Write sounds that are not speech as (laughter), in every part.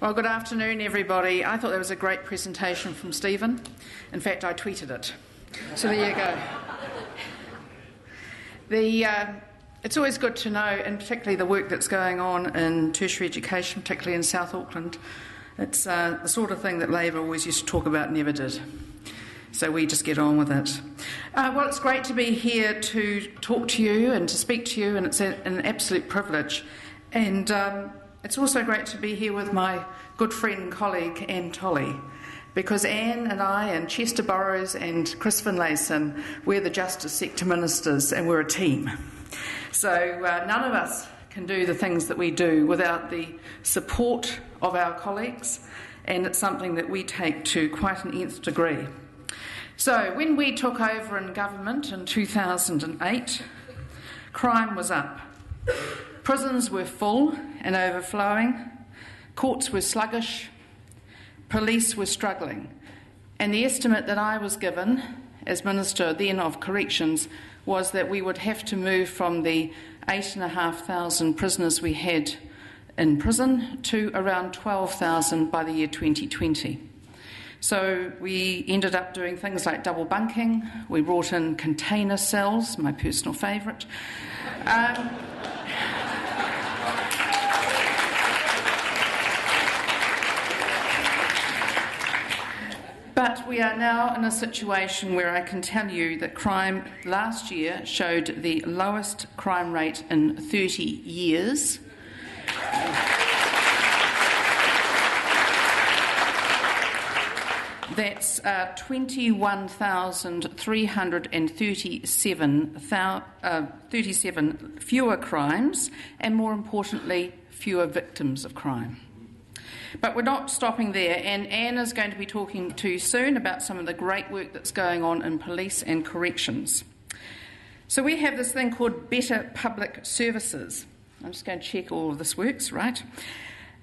Well, good afternoon, everybody. I thought that was a great presentation from Stephen. In fact, I tweeted it. So there you go. The, uh, it's always good to know, and particularly the work that's going on in tertiary education, particularly in South Auckland. It's uh, the sort of thing that Labour always used to talk about, never did. So we just get on with it. Uh, well, it's great to be here to talk to you and to speak to you, and it's a, an absolute privilege. And um, it's also great to be here with my good friend and colleague, Anne Tolley, because Anne and I and Chester Borrows and Chris Finlayson, we're the Justice Sector Ministers and we're a team. So uh, none of us can do the things that we do without the support of our colleagues, and it's something that we take to quite an nth degree. So when we took over in government in 2008, crime was up. Prisons were full and overflowing, courts were sluggish, police were struggling. And the estimate that I was given as Minister then of Corrections was that we would have to move from the 8,500 prisoners we had in prison to around 12,000 by the year 2020. So we ended up doing things like double bunking, we brought in container cells, my personal favourite. Um, But we are now in a situation where I can tell you that crime last year showed the lowest crime rate in 30 years. That's uh, 21,337 uh, 37 fewer crimes, and more importantly, fewer victims of crime. But we're not stopping there, and Anne is going to be talking to you soon about some of the great work that's going on in police and corrections. So we have this thing called Better Public Services. I'm just going to check all of this works, right?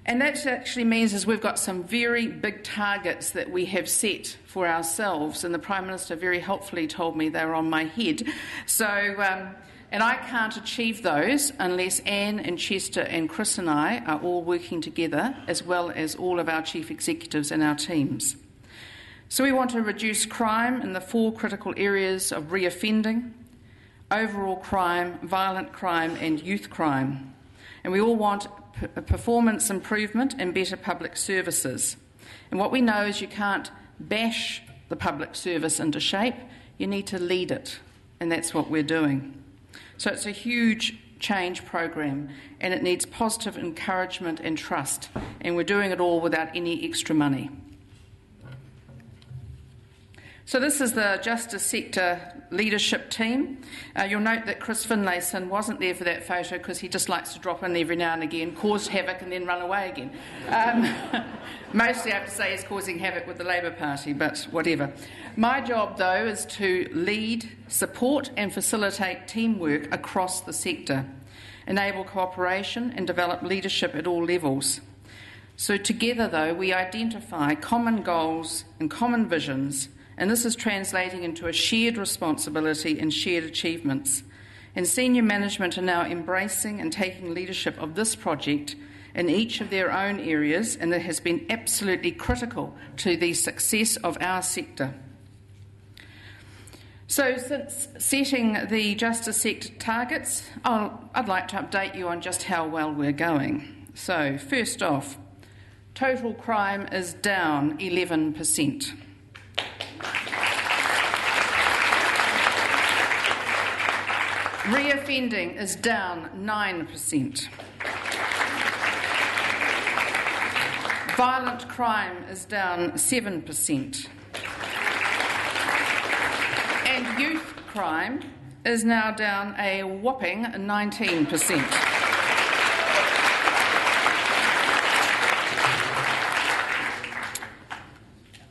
And that actually means is we've got some very big targets that we have set for ourselves, and the Prime Minister very helpfully told me they were on my head. So um, and I can't achieve those unless Anne and Chester and Chris and I are all working together, as well as all of our chief executives and our teams. So we want to reduce crime in the four critical areas of reoffending, overall crime, violent crime, and youth crime. And we all want performance improvement and better public services. And what we know is you can't bash the public service into shape, you need to lead it. And that's what we're doing. So it's a huge change program and it needs positive encouragement and trust, and we're doing it all without any extra money. So, this is the Justice Sector leadership team. Uh, you'll note that Chris Finlayson wasn't there for that photo because he just likes to drop in every now and again, cause havoc, and then run away again. Um, (laughs) mostly, I have to say, he's causing havoc with the Labour Party, but whatever. My job, though, is to lead, support, and facilitate teamwork across the sector, enable cooperation, and develop leadership at all levels. So, together, though, we identify common goals and common visions and this is translating into a shared responsibility and shared achievements. And senior management are now embracing and taking leadership of this project in each of their own areas, and it has been absolutely critical to the success of our sector. So, since setting the justice sector targets, i would like to update you on just how well we're going. So, first off, total crime is down 11%. Reoffending is down 9%. Violent crime is down 7%. And youth crime is now down a whopping 19%.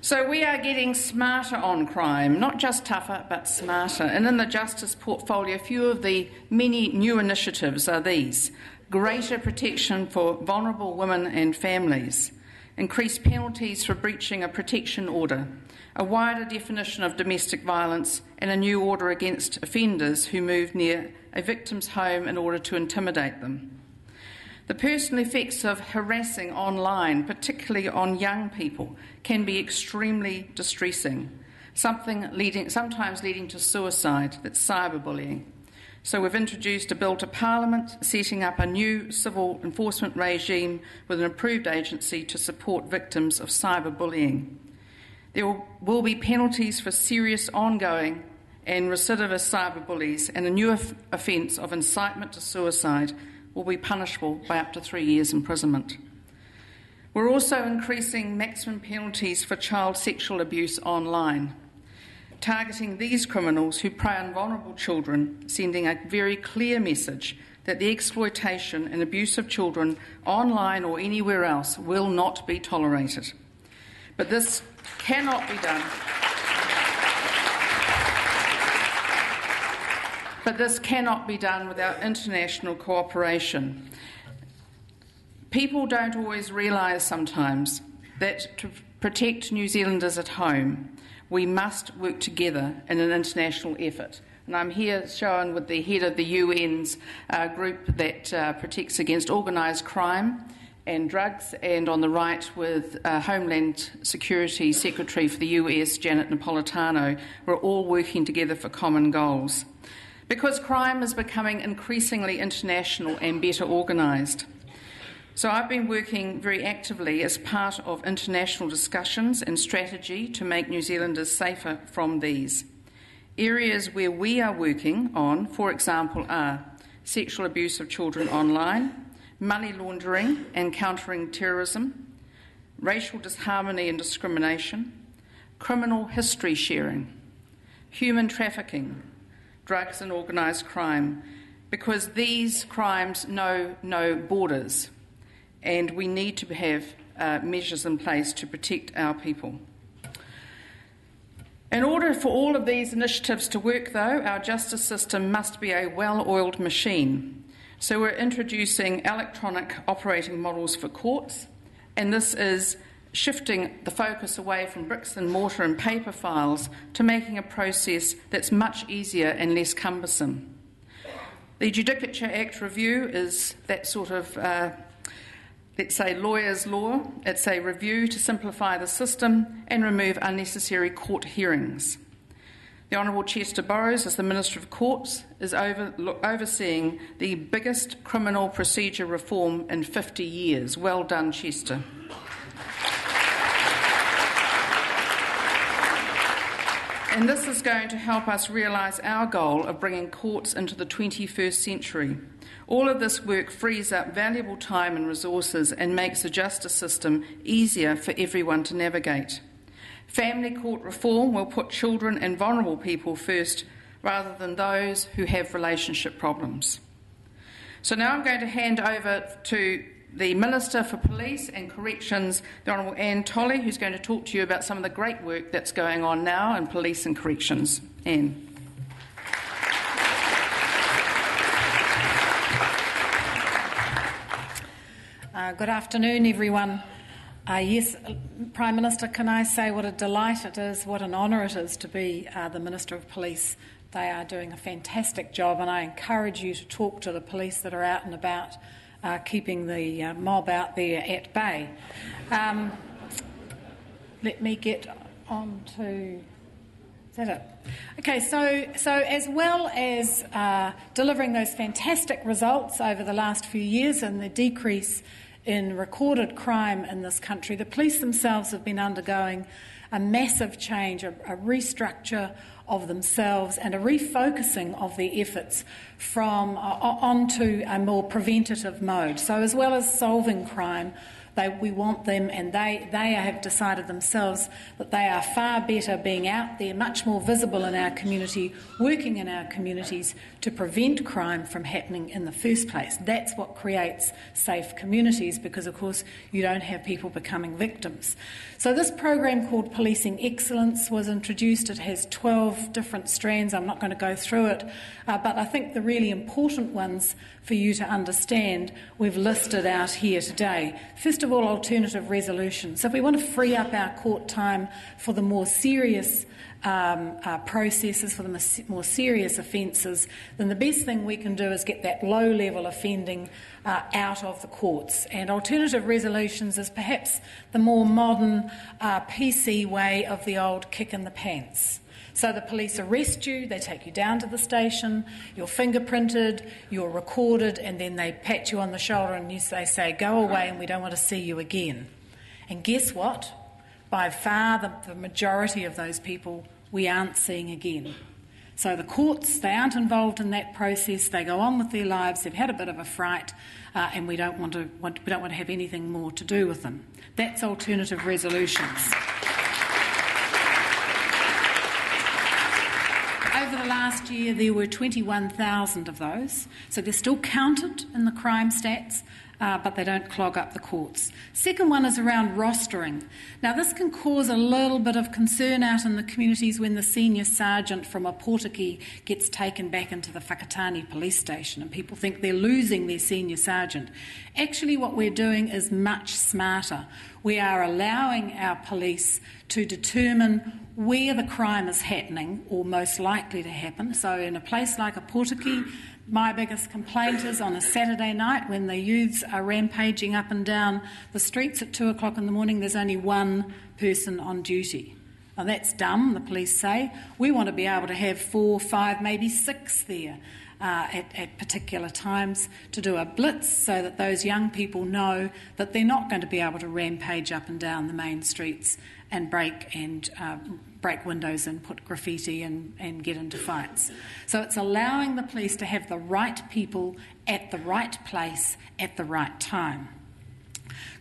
So we are getting smarter on crime, not just tougher, but smarter. And in the justice portfolio, a few of the many new initiatives are these greater protection for vulnerable women and families, increased penalties for breaching a protection order, a wider definition of domestic violence, and a new order against offenders who move near a victim's home in order to intimidate them. The personal effects of harassing online, particularly on young people, can be extremely distressing, something leading, sometimes leading to suicide. That's cyberbullying. So we've introduced a bill to Parliament setting up a new civil enforcement regime with an approved agency to support victims of cyberbullying. There will be penalties for serious ongoing and recidivist cyberbullies, and a new offence of incitement to suicide will be punishable by up to three years' imprisonment. We're also increasing maximum penalties for child sexual abuse online targeting these criminals who prey on vulnerable children, sending a very clear message that the exploitation and abuse of children online or anywhere else will not be tolerated. But this cannot be done. But this cannot be done without international cooperation. People don't always realise sometimes that to protect New Zealanders at home, we must work together in an international effort. And I'm here shown with the head of the UN's uh, group that uh, protects against organised crime and drugs, and on the right with uh, Homeland Security Secretary for the US, Janet Napolitano. We're all working together for common goals. Because crime is becoming increasingly international and better organised. So I've been working very actively as part of international discussions and strategy to make New Zealanders safer from these. Areas where we are working on, for example, are sexual abuse of children online, money laundering and countering terrorism, racial disharmony and discrimination, criminal history sharing, human trafficking, drugs and organised crime, because these crimes know no borders and we need to have uh, measures in place to protect our people. In order for all of these initiatives to work, though, our justice system must be a well oiled machine. So we're introducing electronic operating models for courts, and this is shifting the focus away from bricks and mortar and paper files to making a process that's much easier and less cumbersome. The Judicature Act review is that sort of uh, let's say lawyer's law, it's a review to simplify the system and remove unnecessary court hearings. The Honourable Chester Borrows, as the Minister of Courts, is over, overseeing the biggest criminal procedure reform in 50 years. Well done, Chester. And this is going to help us realise our goal of bringing courts into the 21st century. All of this work frees up valuable time and resources and makes the justice system easier for everyone to navigate. Family court reform will put children and vulnerable people first rather than those who have relationship problems. So now I'm going to hand over to the Minister for Police and Corrections, the Honourable Anne Tolley, who's going to talk to you about some of the great work that's going on now in police and corrections. Anne. Uh, good afternoon, everyone. Uh, yes, Prime Minister, can I say what a delight it is, what an honour it is to be uh, the Minister of Police. They are doing a fantastic job, and I encourage you to talk to the police that are out and about, uh, keeping the uh, mob out there at bay. Um, let me get on to. Is that it? Okay, so, so as well as uh, delivering those fantastic results over the last few years and the decrease in recorded crime in this country, the police themselves have been undergoing a massive change, a, a restructure of themselves, and a refocusing of their efforts from uh, onto a more preventative mode. So, as well as solving crime, they, we want them, and they, they have decided themselves that they are far better being out there, much more visible in our community, working in our communities to prevent crime from happening in the first place. That's what creates safe communities because, of course, you don't have people becoming victims. So, this program called Policing Excellence was introduced. It has 12 different strands. I'm not going to go through it, uh, but I think the really important ones for you to understand we've listed out here today. First of all, alternative resolutions. So if we want to free up our court time for the more serious um, uh, processes for the more serious offences, then the best thing we can do is get that low level offending uh, out of the courts. And alternative resolutions is perhaps the more modern, uh, PC way of the old kick in the pants. So the police arrest you, they take you down to the station, you're fingerprinted, you're recorded, and then they pat you on the shoulder and you, they say, Go away and we don't want to see you again. And guess what? By far the, the majority of those people we aren't seeing again. So the courts, they aren't involved in that process. They go on with their lives. They've had a bit of a fright, uh, and we don't want to want, we don't want to have anything more to do with them. That's alternative resolutions. Over the last year, there were 21,000 of those, so they're still counted in the crime stats, uh, but they don't clog up the courts. Second one is around rostering. Now, this can cause a little bit of concern out in the communities when the senior sergeant from a Opotiki gets taken back into the Whakatane police station and people think they're losing their senior sergeant. Actually, what we're doing is much smarter. We are allowing our police to determine where the crime is happening or most likely to happen. So, in a place like a Opotiki, my biggest complaint is on a Saturday night when the youths are rampaging up and down the streets at two o'clock in the morning, there's only one person on duty. Now that's dumb, the police say. We want to be able to have four, five, maybe six there uh, at, at, particular times to do a blitz so that those young people know that they're not going to be able to rampage up and down the main streets and break and uh, break windows and put graffiti and, and get into fights. So it's allowing the police to have the right people at the right place at the right time.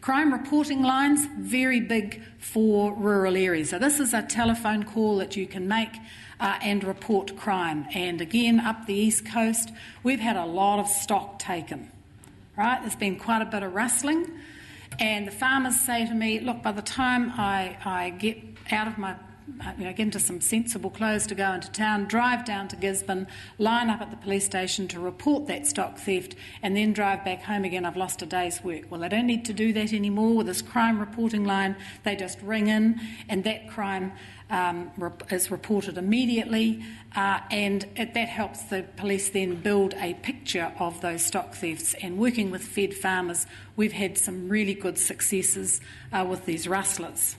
Crime reporting lines, very big for rural areas. So, this is a telephone call that you can make uh, and report crime. And again, up the east coast, we've had a lot of stock taken. Right? There's been quite a bit of rustling. And the farmers say to me, look, by the time I, I get out of my you know, get into some sensible clothes to go into town, drive down to Gisborne, line up at the police station to report that stock theft, and then drive back home again. I've lost a day's work. Well, they don't need to do that anymore with this crime reporting line. They just ring in, and that crime um, is reported immediately, uh, and it, that helps the police then build a picture of those stock thefts. And working with fed farmers, we've had some really good successes uh, with these rustlers.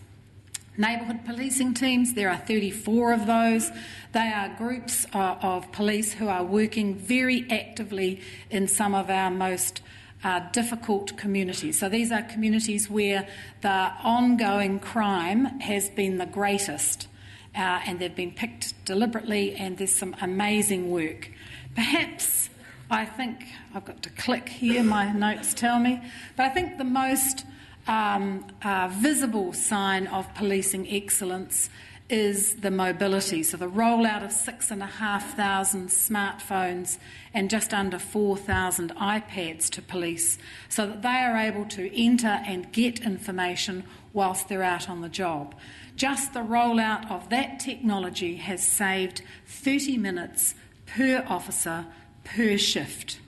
Neighbourhood policing teams, there are 34 of those. They are groups uh, of police who are working very actively in some of our most uh, difficult communities. So these are communities where the ongoing crime has been the greatest uh, and they've been picked deliberately, and there's some amazing work. Perhaps I think I've got to click here, my notes tell me, but I think the most um, uh, visible sign of policing excellence is the mobility. So the rollout of 6,500 smartphones and just under 4,000 iPads to police so that they are able to enter and get information whilst they're out on the job. Just the rollout of that technology has saved 30 minutes per officer per shift.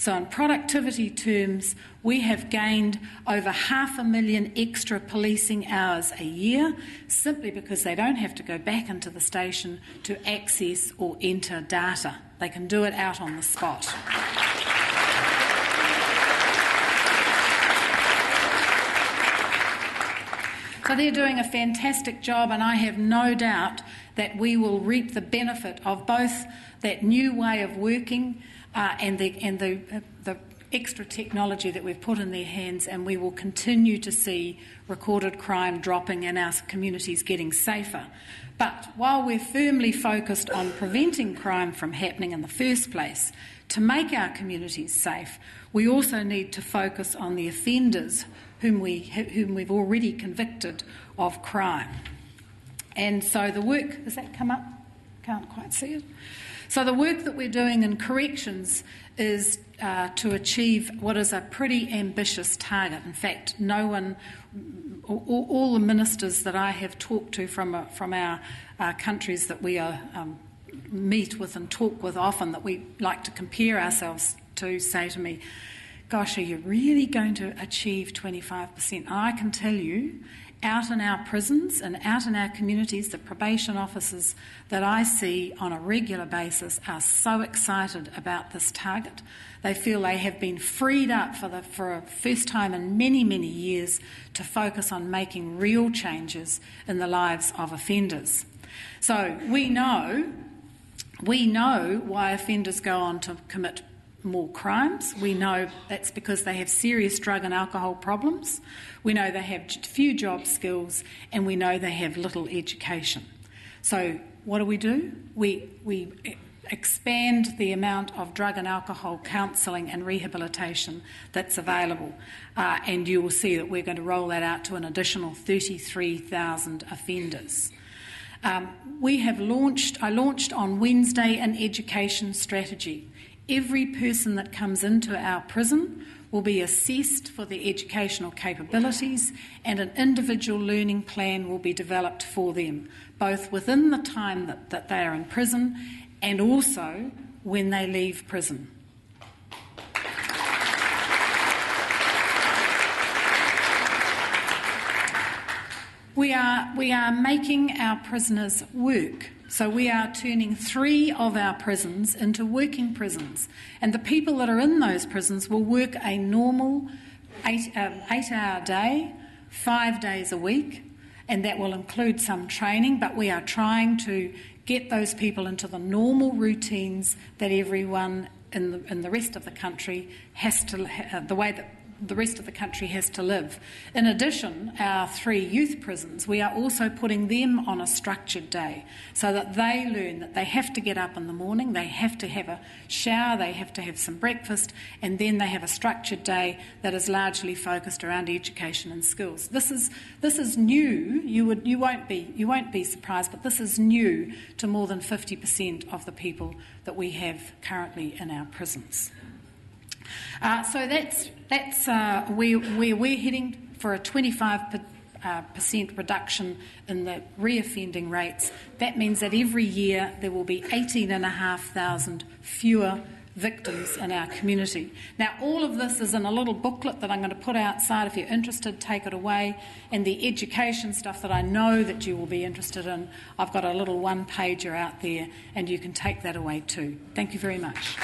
So, in productivity terms, we have gained over half a million extra policing hours a year simply because they don't have to go back into the station to access or enter data. They can do it out on the spot. So they're doing a fantastic job, and I have no doubt that we will reap the benefit of both that new way of working uh, and the, and the, uh, the extra technology that we've put in their hands, and we will continue to see recorded crime dropping and our communities getting safer. But while we're firmly focused on preventing crime from happening in the first place, to make our communities safe, we also need to focus on the offenders whom, we, whom we've already convicted of crime. And so the work, does that come up? Can't quite see it. So, the work that we're doing in corrections is uh, to achieve what is a pretty ambitious target. In fact, no one, all, all the ministers that I have talked to from, from our uh, countries that we are, um, meet with and talk with often, that we like to compare ourselves to say to me, Gosh, are you really going to achieve 25%? And I can tell you, out in our prisons and out in our communities, the probation officers that I see on a regular basis are so excited about this target. They feel they have been freed up for the for a first time in many, many years to focus on making real changes in the lives of offenders. So we know we know why offenders go on to commit more crimes. We know that's because they have serious drug and alcohol problems. We know they have few job skills, and we know they have little education. So, what do we do? We, we expand the amount of drug and alcohol counselling and rehabilitation that's available, uh, and you will see that we're going to roll that out to an additional 33,000 offenders. Um, we have launched, I launched on Wednesday an education strategy. Every person that comes into our prison will be assessed for their educational capabilities and an individual learning plan will be developed for them, both within the time that, that they are in prison and also when they leave prison. We are, we are making our prisoners work. So we are turning three of our prisons into working prisons. And the people that are in those prisons will work a normal eight, um, eight hour day, five days a week, and that will include some training, but we are trying to get those people into the normal routines that everyone in the, in the rest of the country has to, uh, the way that the rest of the country has to live. In addition, our three youth prisons, we are also putting them on a structured day so that they learn that they have to get up in the morning, they have to have a shower, they have to have some breakfast, and then they have a structured day that is largely focused around education and skills. This is, this is new. You, would, you, won't be, you won't be surprised, but this is new to more than 50% of the people that we have currently in our prisons. Uh, so that's, that's uh, where, where we're heading for a 25 uh, percent reduction in the reoffending rates. That means that every year there will be 18,500 fewer victims in our community. Now, all of this is in a little booklet that I'm going to put outside. If you're interested, take it away. And the education stuff that I know that you will be interested in, I've got a little one pager out there, and you can take that away too. Thank you very much.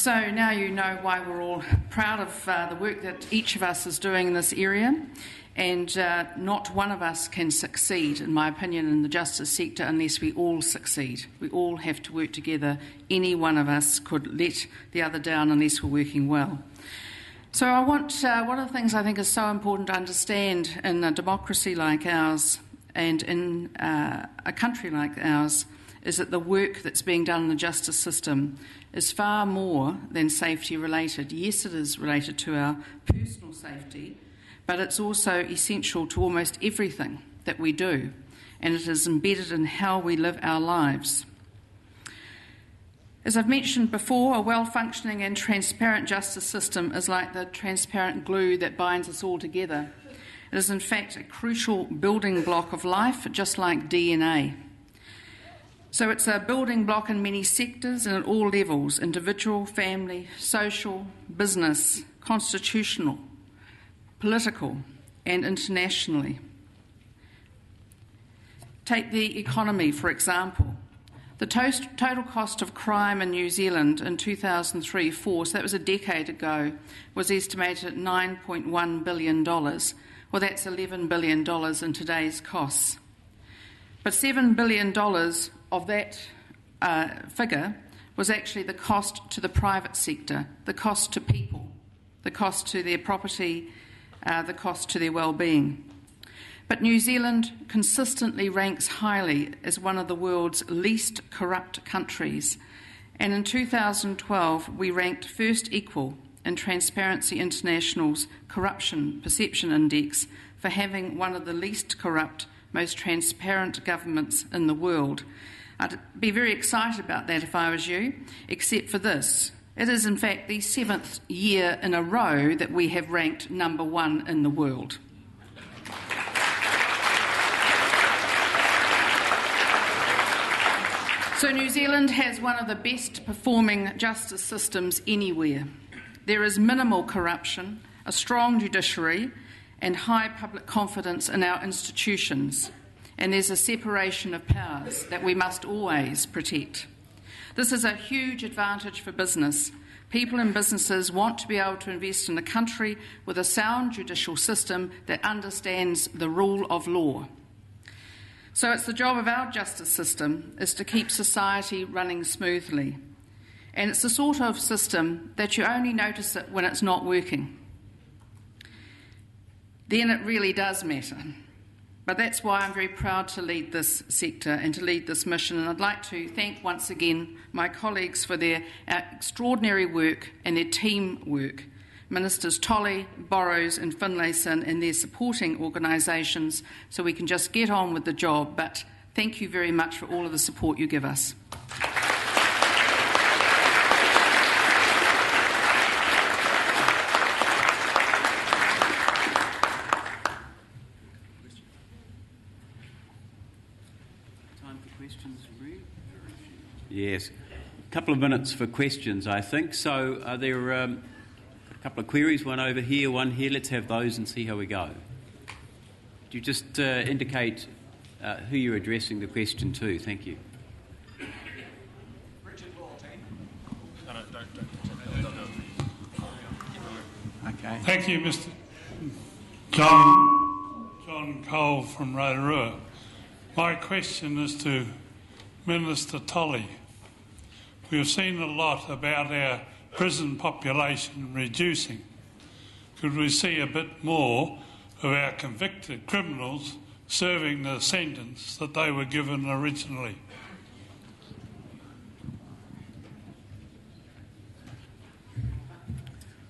So now you know why we're all proud of uh, the work that each of us is doing in this area. And uh, not one of us can succeed, in my opinion, in the justice sector unless we all succeed. We all have to work together. Any one of us could let the other down unless we're working well. So, I want uh, one of the things I think is so important to understand in a democracy like ours and in uh, a country like ours is that the work that's being done in the justice system is far more than safety related. Yes, it is related to our personal safety, but it's also essential to almost everything that we do, and it is embedded in how we live our lives. As I've mentioned before, a well functioning and transparent justice system is like the transparent glue that binds us all together. It is, in fact, a crucial building block of life, just like DNA. So it's a building block in many sectors and at all levels individual, family, social, business, constitutional, political, and internationally. Take the economy, for example. The total cost of crime in New Zealand in 2003 4, so that was a decade ago, was estimated at $9.1 billion. Well, that's $11 billion in today's costs. But $7 billion of that uh, figure was actually the cost to the private sector, the cost to people, the cost to their property, uh, the cost to their well-being. But New Zealand consistently ranks highly as one of the world's least corrupt countries. And in 2012, we ranked first equal in Transparency International's Corruption Perception Index for having one of the least corrupt, most transparent governments in the world. I'd be very excited about that if I was you, except for this. It is, in fact, the seventh year in a row that we have ranked number one in the world. So, New Zealand has one of the best performing justice systems anywhere. There is minimal corruption, a strong judiciary, and high public confidence in our institutions. And there's a separation of powers that we must always protect. This is a huge advantage for business. People and businesses want to be able to invest in a country with a sound judicial system that understands the rule of law. So it's the job of our justice system is to keep society running smoothly. And it's the sort of system that you only notice it when it's not working. Then it really does matter. But that's why I'm very proud to lead this sector and to lead this mission. And I'd like to thank once again my colleagues for their uh, extraordinary work and their teamwork. Ministers Tolley, Borrows, and Finlayson and their supporting organisations so we can just get on with the job. But thank you very much for all of the support you give us. Yes. A couple of minutes for questions, I think. So, are there um, a couple of queries? One over here, one here. Let's have those and see how we go. Do you just uh, indicate uh, who you're addressing the question to? Thank you. Richard Lawton. Okay. Thank you, Mr. John John Cole from Rotorua. My question is to Minister Tolley. We've seen a lot about our prison population reducing. Could we see a bit more of our convicted criminals serving the sentence that they were given originally?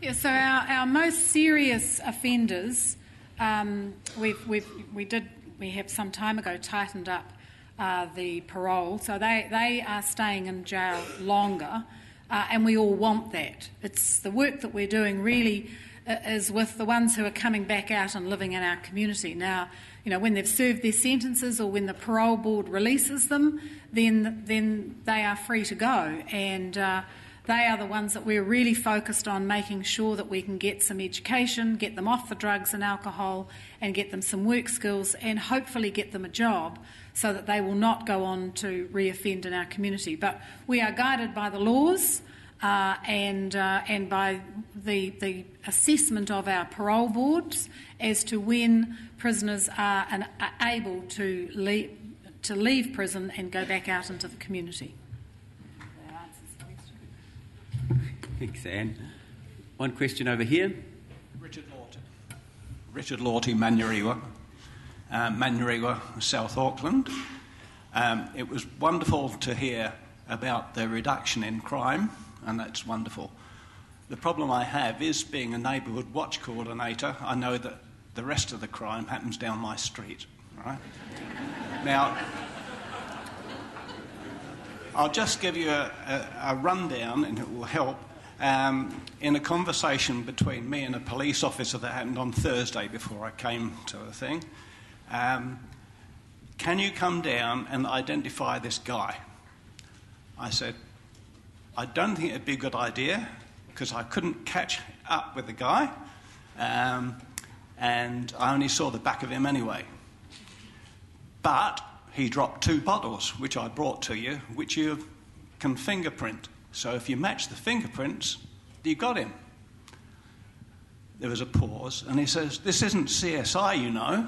Yeah, so our, our most serious offenders, um, we've, we've, we did, we have some time ago tightened up uh, the parole. So they, they are staying in jail longer, uh, and we all want that. It's the work that we're doing really uh, is with the ones who are coming back out and living in our community. Now, you know, when they've served their sentences or when the parole board releases them, then, then they are free to go. And uh, they are the ones that we're really focused on making sure that we can get some education, get them off the drugs and alcohol, and get them some work skills, and hopefully get them a job so that they will not go on to reoffend in our community. But we are guided by the laws. Uh, and uh, and by the the assessment of our parole boards as to when prisoners are, an, are able to leave, to leave prison and go back out into the community. Thanks, Anne. One question over here. Richard Lawton. Richard Lawty, Manurewa. Um, Manurewa, South Auckland. Um, it was wonderful to hear about the reduction in crime, and that's wonderful. The problem I have is being a neighbourhood watch coordinator, I know that the rest of the crime happens down my street, right? (laughs) now, I'll just give you a, a, a rundown, and it will help um, in a conversation between me and a police officer that happened on Thursday before I came to the thing. Um, can you come down and identify this guy? I said, I don't think it'd be a good idea because I couldn't catch up with the guy um, and I only saw the back of him anyway. But he dropped two bottles, which I brought to you, which you can fingerprint. So if you match the fingerprints, you got him. There was a pause, and he says, This isn't CSI, you know.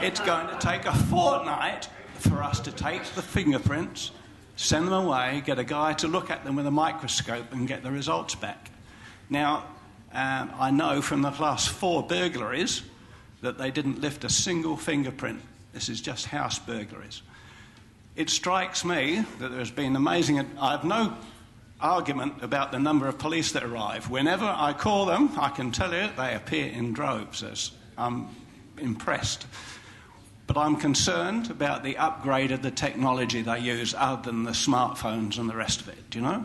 It's going to take a fortnight for us to take the fingerprints, send them away, get a guy to look at them with a microscope, and get the results back. Now, um, I know from the last four burglaries that they didn't lift a single fingerprint. This is just house burglaries. It strikes me that there's been amazing. I have no argument about the number of police that arrive. Whenever I call them, I can tell you they appear in droves. I'm impressed. But I'm concerned about the upgrade of the technology they use other than the smartphones and the rest of it, do you know?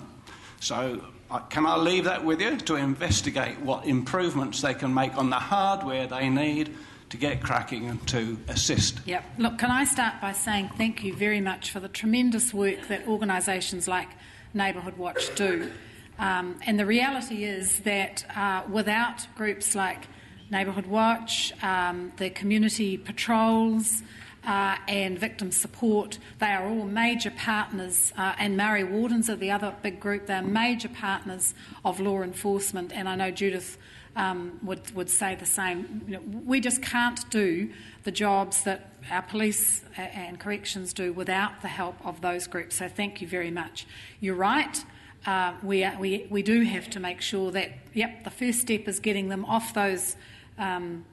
So, can I leave that with you to investigate what improvements they can make on the hardware they need to get cracking and to assist. Yep. Look, can I start by saying thank you very much for the tremendous work that organisations like Neighbourhood Watch do. Um, and the reality is that uh, without groups like Neighbourhood Watch, um, the community patrols, uh, and victim support. They are all major partners, uh, and Maori Wardens are the other big group. They're major partners of law enforcement, and I know Judith um, would, would say the same. You know, we just can't do the jobs that our police and corrections do without the help of those groups. So thank you very much. You're right. Uh, we, we, we do have to make sure that, yep, the first step is getting them off those um,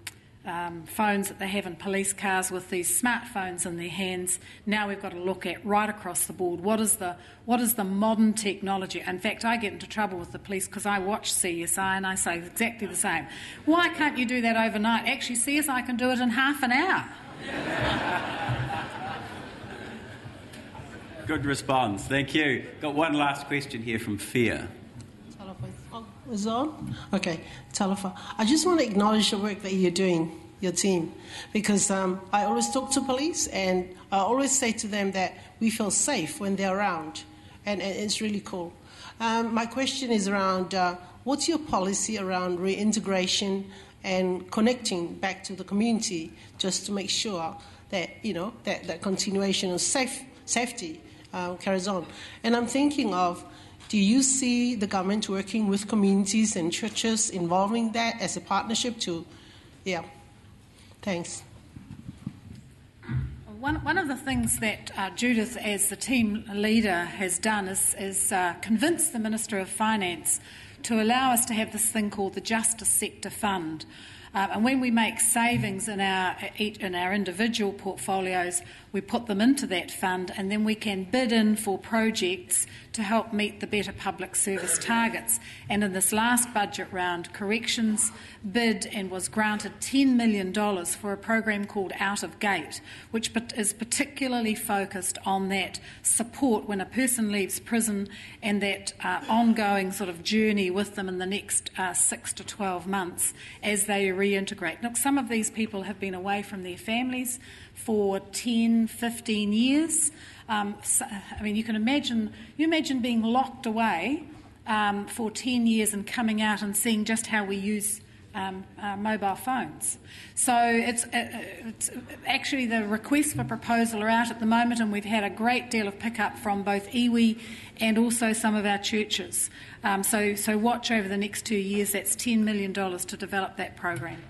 um, phones that they have in police cars with these smartphones in their hands. Now we've got to look at right across the board what is the what is the modern technology. In fact, I get into trouble with the police because I watch CSI and I say exactly the same. Why can't you do that overnight? Actually, CSI can do it in half an hour. Good response. Thank you. Got one last question here from Fear. Is on? Okay, Talofa. I just want to acknowledge the work that you're doing, your team, because um, I always talk to police and I always say to them that we feel safe when they're around, and, and it's really cool. Um, my question is around uh, what's your policy around reintegration and connecting back to the community just to make sure that you know that, that continuation of safe safety uh, carries on. And I'm thinking of do you see the government working with communities and churches involving that as a partnership to, yeah, thanks. One, one of the things that uh, Judith, as the team leader, has done is, is uh, convince the Minister of Finance to allow us to have this thing called the Justice Sector Fund. Um, and when we make savings in our, in our individual portfolios, we put them into that fund and then we can bid in for projects to help meet the better public service targets. And in this last budget round, Corrections bid and was granted $10 million for a program called Out of Gate, which is particularly focused on that support when a person leaves prison and that uh, ongoing sort of journey with them in the next uh, six to 12 months as they reintegrate. Look, some of these people have been away from their families for 10, 15 years. Um, so, I mean, you can imagine, you imagine being locked away um, for 10 years and coming out and seeing just how we use um, uh, mobile phones. So it's, uh, it's, actually the requests for proposal are out at the moment, and we've had a great deal of pickup from both iwi and also some of our churches. Um, so, so watch over the next two years. That's $10 million to develop that program.